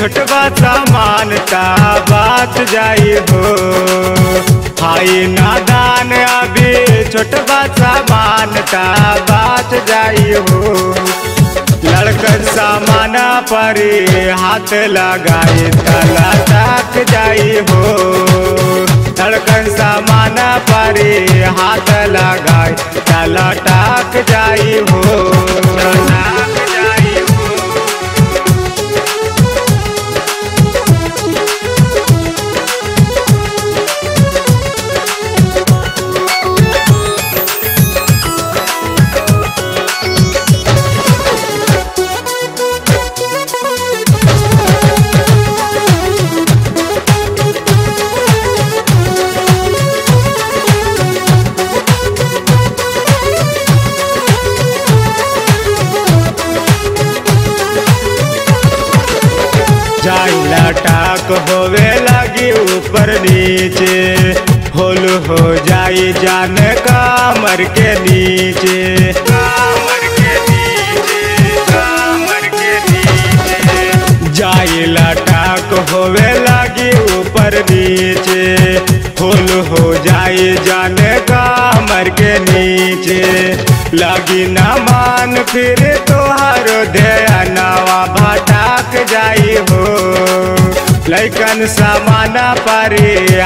समानता बात जाई हो हाई नादान, अभी छोटबा समानता बात जाई हो लड़कन सामाना पर हाथ लगाए, तला तक जाई हो लड़कन सामाना पर हाथ लगाए, तला टक जाई हो टाक होवे लगी ऊपर नीचे। होल हो जाई जान कामर के नीचे। नीचे के नीचे। जाइला टाक होवे लगी ऊपर नीचे। होल हो जाई जान कामर के नीचे। लगी न मान फिर तोहार ध्यानवा भटक जाई लैकन सामाना पर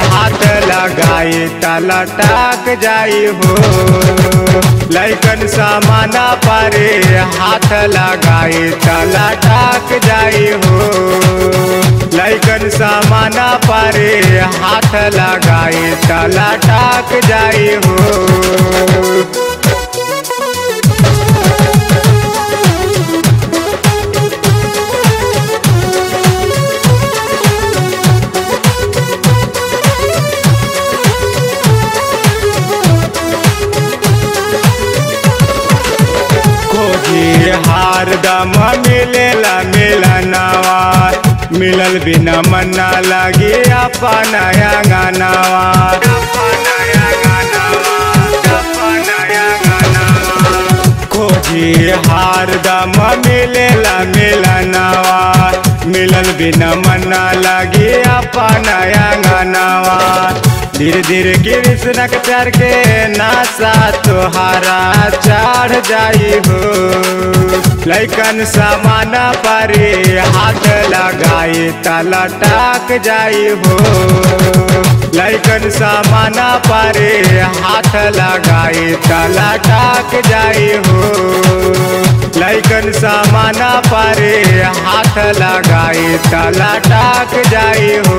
हाथ लगाई तलटक जाई हो। लैकन सामाना पर हाथ लगाई तलटक जाई हो। लैकन सामाना पर हाथ लगाई तलटक जाई हो। हार दम मिलेला मिलनवा मिलल बिना मन्ना लगी अपनाया गानावा खोजी हार दम मिलेला मिलनवा मिलल बिना मन्ना लगी अपनाया गानावा धीरे धीरे कृष्ण के प्यार के नासा तोहारा चढ़ जाई हो लैकन सामाना पर हाथ लगाई, तला टक जाई हो लैकन सामाना पर हाथ लगाई, तला टक जाई हो लैकन सामाना पर हाथ लगाई, तला टक जाई हो